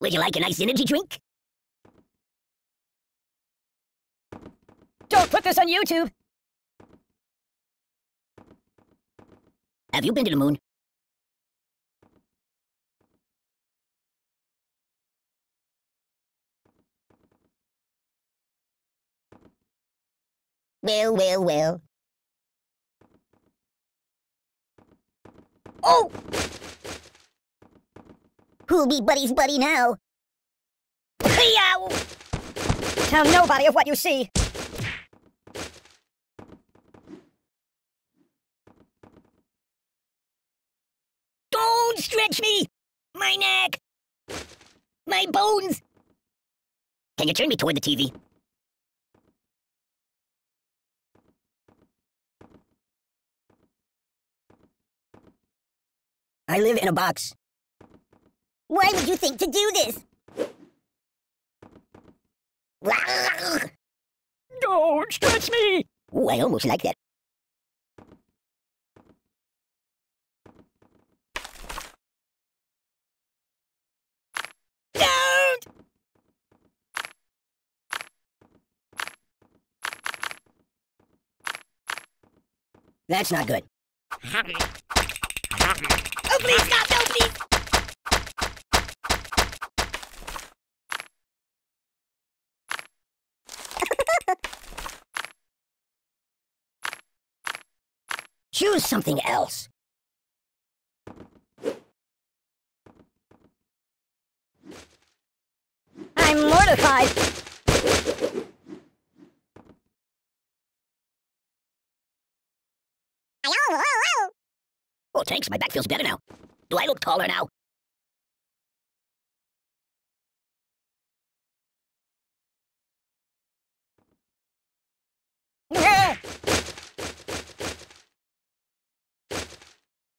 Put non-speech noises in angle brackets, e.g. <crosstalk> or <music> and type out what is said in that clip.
Would you like a nice energy drink? Don't put this on YouTube! Have you been to the moon? Well, well, well. Oh! Who'll be Buddy's buddy now? Yow! Tell nobody of what you see! Don't stretch me! My neck! My bones! Can you turn me toward the TV? I live in a box. Why would you think to do this? Don't stretch me! Ooh, I almost like that. Don't! That's not good. <laughs> Choose something else. I'm mortified! Oh, thanks. My back feels better now. Do I look taller now?